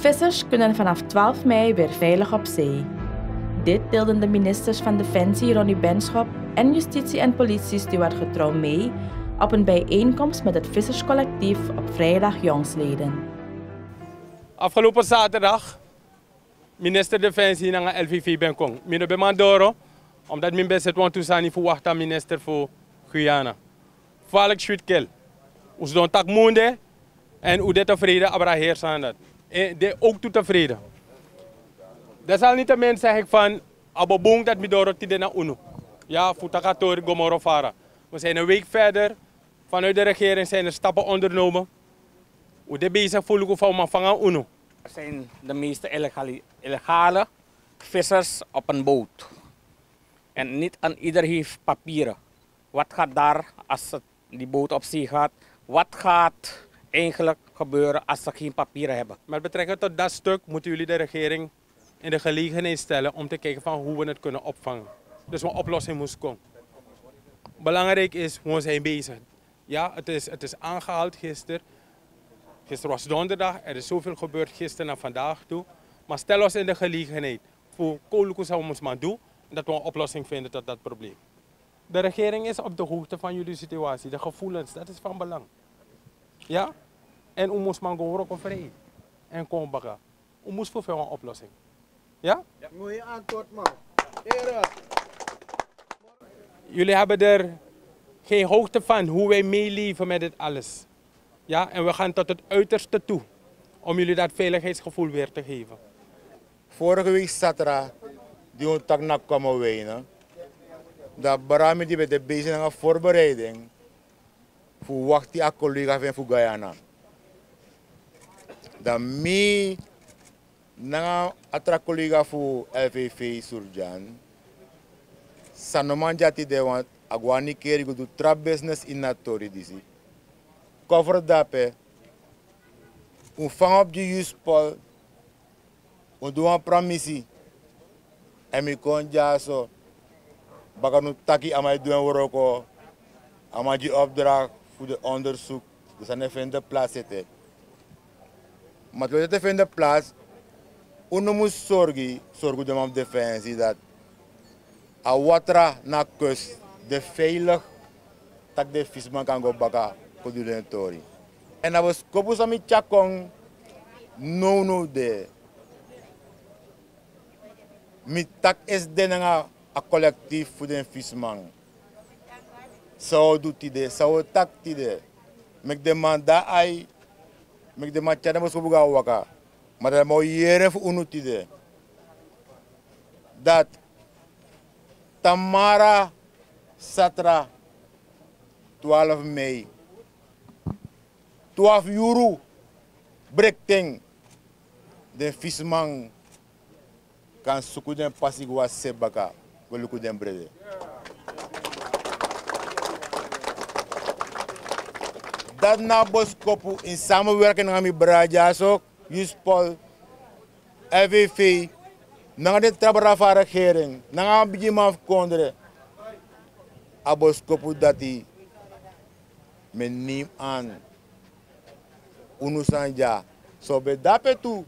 Vissers kunnen vanaf 12 mei weer veilig op zee. Dit deelden de ministers van Defensie Ronnie Benschop en Justitie en Politie Stuart Getrouw mee op een bijeenkomst met het Visserscollectief op vrijdag jongsleden. Afgelopen zaterdag, minister Defensie naar LVV Benkong. Mino ben Mandoro, omdat mijn best want to zijn voor wachten minister voor Guyana. Valk schietkel. Ons doen tak moende en hoe dit tevreden abra heersen dat. En de ook toe tevreden. Desalniettemin zeg ik van, abobong dat midoro tide na uno. Ja, futakatori gomorofara. We zijn een week verder. Vanuit de regering zijn er stappen ondernomen. Hoe de bezig voelen van uno. Er zijn de meeste illegale, illegale vissers op een boot. En niet aan ieder heeft papieren. Wat gaat daar als die boot op zee gaat? Wat gaat eigenlijk gebeuren als ze geen papieren hebben? Met betrekking tot dat stuk moeten jullie de regering in de gelegenheid stellen om te kijken van hoe we het kunnen opvangen. Dus een oplossing moest komen. Belangrijk is, we zijn bezig. Ja, het is, het is aangehaald gisteren. Gisteren was donderdag, er is zoveel gebeurd gisteren naar vandaag toe. Maar stel ons in de gelegenheid voor Koluku zou ons maar doen, dat we een oplossing vinden tot dat probleem. De regering is op de hoogte van jullie situatie, de gevoelens, dat is van belang. Ja? En u moest man gewoon ook vrij. En kom bakken. U moest voor veel een oplossing. Ja? ja? Mooie antwoord man. Heren. Jullie hebben er geen hoogte van hoe wij meeleven met dit alles. Ja, en we gaan tot het uiterste toe om jullie dat veiligheidsgevoel weer te geven. Vorige week zaterdag, die we tak naar komen wijnen, dat Barami die met de bezig aan voorbereiding voor wacht die collega van voor Guyana. Dat mij na atra collega voor LVV Surjan, sanoman jati de want agwani keri go do trap business in natori disi. Cover dape, un fang op de juspol, un doe een pramisi, en mi kon jaso, baka nu taki amai doen woroko, amai die opdracht voor de onderzoek, dus even de plaats zitten. Maar het even de plaats, uno moet zorgen, zorgen de man defensie dat a watra na kust, de veilig, dat de visman kan go voor de rentori. En dat was kopu sami chakong, no no de. Mi tak is de nga a collectief voor de visman. Sao do tide, sao tak tide. Mek de man da ai, mek de man kubuga waka. Maar dat moet jere voor unu tide. Dat Tamara Satra 12 mei 12 euro brekting de visman kan suku den pasigwa sebaka weluku den brede. Dat na boskopu in samenwerking met mijn braadjas ook, Juspol, FVV, na de trabara regering, na een beetje maar kondre, a boskopu dati, men neem aan, unu sanja, so be dape tu,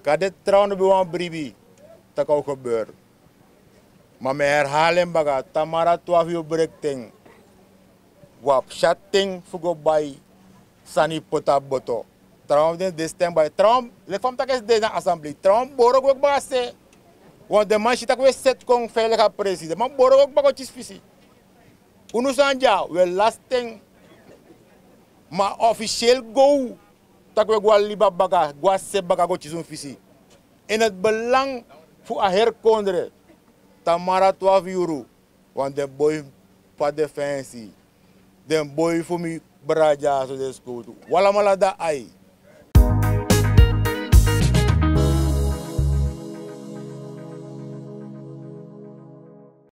kade trouwen bij een bribi, dat kan gebeuren. Maar me herhalen baga, tamara 12 uur brekting, wap chatting fugo bay sani pota boto. Trump den destemba. Trump, le fam tak is de na assembly. Trump boro ook baga se. Want de man tak we set kon veilige president. Man boro ook baga chis fisi. Unu sanja, we lasting. Ma officieel go. Tak we gwa liba baga, gwa se baga go chisun fisi. In het belang voor a herkondre. Tamara 12 euro. Want de boy pa defensie den boy fu mi braja so de school wala mala da ai